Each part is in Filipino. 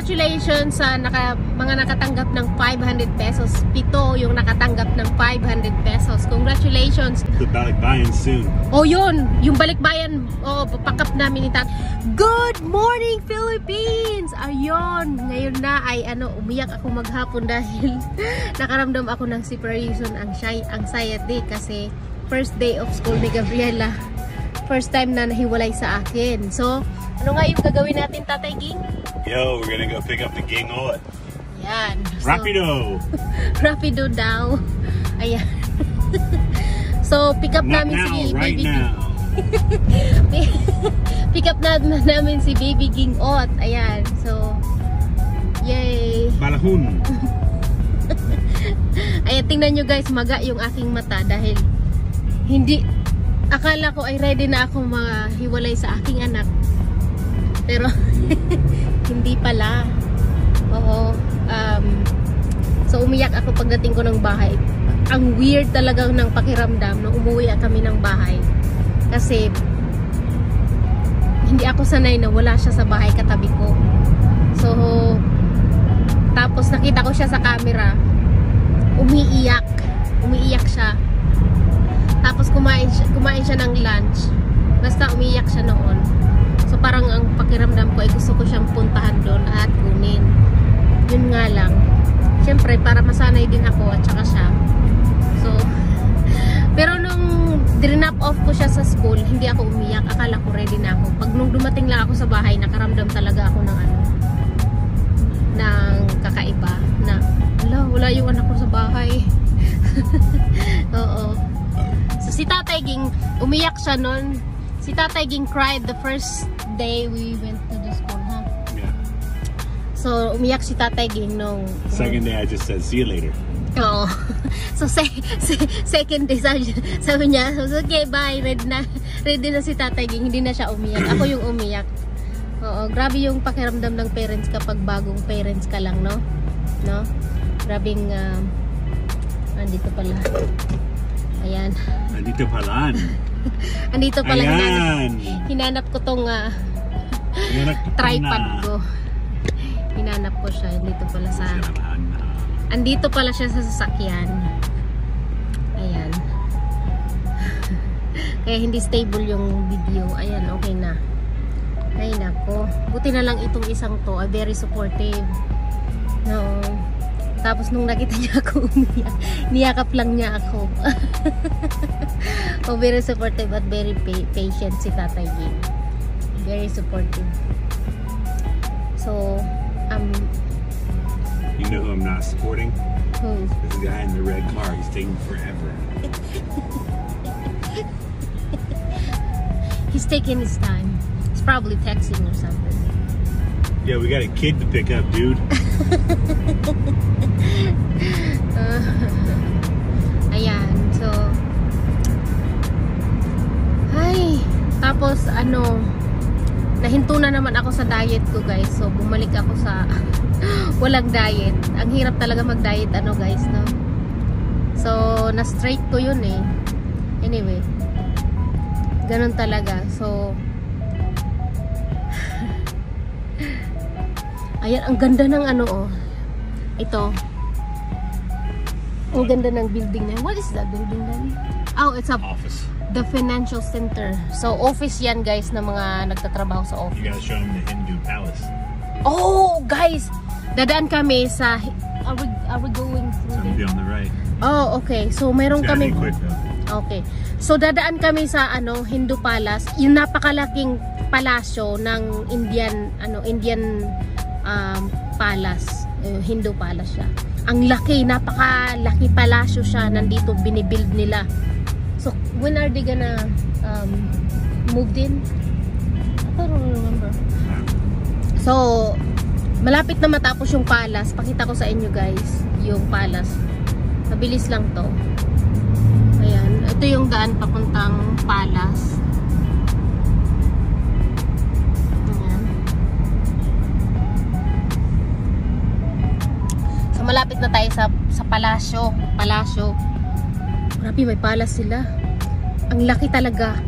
congratulations sa naka, mga nakatanggap ng 500 pesos. Pito yung nakatanggap ng 500 pesos. Congratulations. The balikbayan soon. Oh, yun. Yung balikbayan, oh, pakap namin ni Tat. Good morning, Philippines! Ayun. Ngayon na ay ano, umiyak ako maghapon dahil nakaramdam ako ng separation ang shy, anxiety kasi first day of school ni Gabriela. First time na nahiwalay sa akin. So, ano nga yung gagawin natin, Tatay Ging? Yo, we're gonna go pick up the gingot. Yan. So, Rapido. Rapido daw. Ayan. so, pick up Not namin now, si right Baby now. pick up na namin si Baby Gingot. Ayan. So, yay. Balahun. Ayan, tingnan nyo guys, maga yung aking mata dahil hindi, akala ko ay ready na ako mahiwalay sa aking anak. Pero, hindi pala. Oo. Um, so, umiyak ako pagdating ko ng bahay. Ang weird talaga ng pakiramdam nung umuwi kami ng bahay. Kasi, hindi ako sanay na wala siya sa bahay katabi ko. So, tapos nakita ko siya sa camera. Umiiyak. Umiiyak siya. Tapos kumain siya, kumain siya ng lunch. Basta umiiyak siya noon. So parang ang pakiramdam ko ay gusto ko siyang puntahan doon at kunin. Yun nga lang. Siyempre para masanay din ako at saka siya. So pero nung drinap off ko siya sa school, hindi ako umiyak. Akala ko ready na ako. Pag nung dumating lang ako sa bahay, nakaramdam talaga ako ng ano ng kakaiba na wala, wala yung anak ko sa bahay. Oo. So si Tatay Ging, umiyak siya noon. Si Tatay Ging cried the first day we went to the school, ha? Yeah. So umiyak si Tatay Ging nung Second day, I just said, see you later. Oo. So, se se second day, sabi, sabi niya, okay, bye, ready na, ready na si Tatay Ging, hindi na siya umiyak. Ako yung umiyak. Oo, grabe yung pakiramdam ng parents kapag bagong parents ka lang, no? No? Grabing, um, andito pala. Ayan. Andito palan. Andito pala hinanap, Ayan. hinanap ko tong ah, Ayan ang tripod kapana. ko. Hinanap ko siya, dito pala sa... Na. Andito pala siya sa sasakyan. Ayan. Kaya hindi stable yung video. Ayan, okay na. Ay, nako. Buti na lang itong isang to. ay very supportive. No. Tapos nung nakita niya ako umiyak, niyakap lang niya ako. oh, very supportive at very pa- patient si Tatay Jim. Very supportive. So, um, You know who I'm not supporting? who? This guy in the red car. He's taking forever. He's taking his time. He's probably texting or something. Yeah, we got a kid to pick up, dude. Uh, ayan, so ay, tapos ano nahinto na naman ako sa diet ko guys. So bumalik ako sa walang diet. Ang hirap talaga mag diet ano guys no? So na straight ko yun eh. Anyway ganun talaga. So ayan ang ganda ng ano oh ito ang ganda ng building na yun. What is that building then? Oh, it's a Office. the financial center. So office 'yan guys ng mga nagtatrabaho sa office. You gotta show him the Hindu palace. Oh, guys, dadaan kami sa are we, are we going It's through gonna be there? on the right. Oh, okay. So meron kami quick though. Okay. So dadaan kami sa ano, Hindu Palace, yung napakalaking palasyo ng Indian ano, Indian um, Palace, eh, Hindu Palace siya. Ang laki, napakalaki palasyo siya nandito binibuild nila. So when are they gonna um, moved in? I don't remember. So, malapit na matapos yung palace. Pakita ko sa inyo guys, yung palace. Mabilis lang to. Ayan. Ito yung daan papuntang palace. Malapit na tayo sa, sa palasyo. Palasyo. Grabe, may palace sila. Ang laki talaga.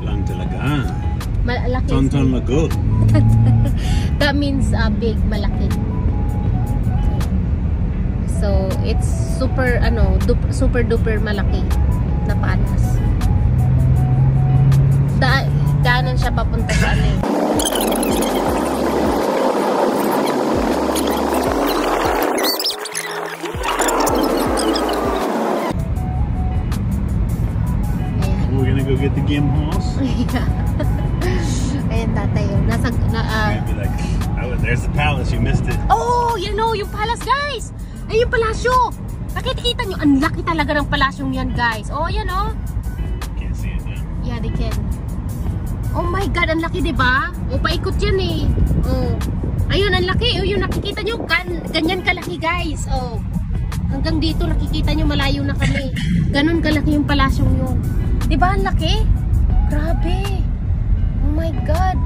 Lang talaga. Malaki. Tonton lagot. That means uh, big, malaki. So, it's super, ano, dup- super duper malaki na palace. Da daanan siya papunta sa ano eh. You missed it. Oh, you know, yung palace, guys. Ay, yung palasyo. Nakikita nyo, ang laki talaga ng palasyong yan, guys. Oh, yan, oh. Can't see it now. Yeah, they can. Oh my God, ang laki, di ba? O, paikot yan eh. Oh. Ayun, ang laki. Oh, yung nakikita nyo, gan ganyan kalaki, guys. Oh. Hanggang dito, nakikita nyo, malayo na kami. Ganon kalaki yung palasyong yun. Di ba, ang laki? Grabe. Oh my God.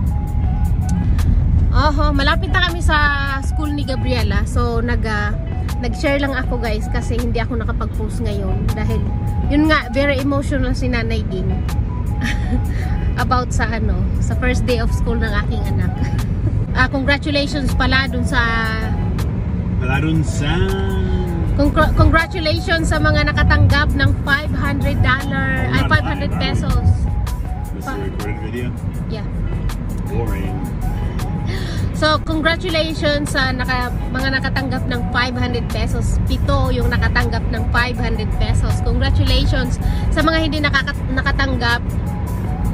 Oho, malapit na kami sa school ni Gabriela. So, nag, ah, nag-share lang ako guys kasi hindi ako nakapag-post ngayon. Dahil, yun nga, very emotional si Nanay Ging. About sa ano, sa first day of school ng aking anak. Ah, congratulations pala dun sa Paladun San. Congr- congratulations sa mga nakatanggap ng 500 dollar ay 500 pesos. This is a recorded video. Yeah. Boring. So, congratulations sa naka, mga nakatanggap ng 500 pesos. Pito yung nakatanggap ng 500 pesos. Congratulations sa mga hindi nakaka- nakatanggap.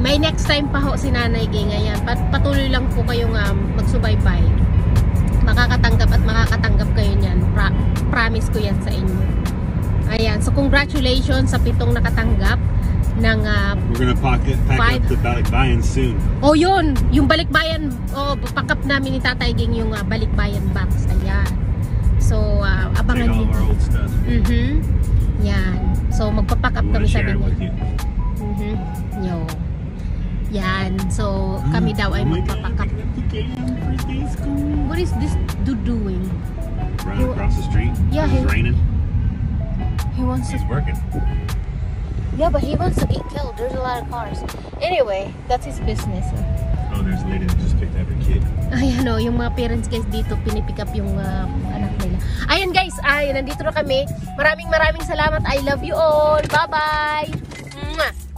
May next time pa ho si Nanay. Ayan, pat patuloy lang po kayong um, magsubaybay. Makakatanggap at makakatanggap kayo niyan. Pra- promise ko yan sa inyo. Ayan, so congratulations sa pitong nakatanggap ng ah, We're gonna pocket, pack Five. up the balikbayan soon. Oh, yun. Yung balikbayan, oh, pakap namin ni Tatay Ging yung uh, balikbayan box. Ayan. So, uh, Take abangan all niyo. of our old stuff. Mhm. Yan. So, magpapack up kami to sabi niya. Mhm. Yo. Yan. So, kami daw ay oh magpapack up. up. What is this dude doing? Running across the street. Yeah, It's raining. He wants to... He's working. Yeah, but he wants to get killed. There's a lot of cars. Anyway, that's his business. Oh, there's a lady that just picked up her kid. Ayan o, yung mga parents guys dito, pinipick up yung uh, anak nila. Ayan guys, ay, nandito na kami. Maraming maraming salamat. I love you all. Bye-bye. Mwah!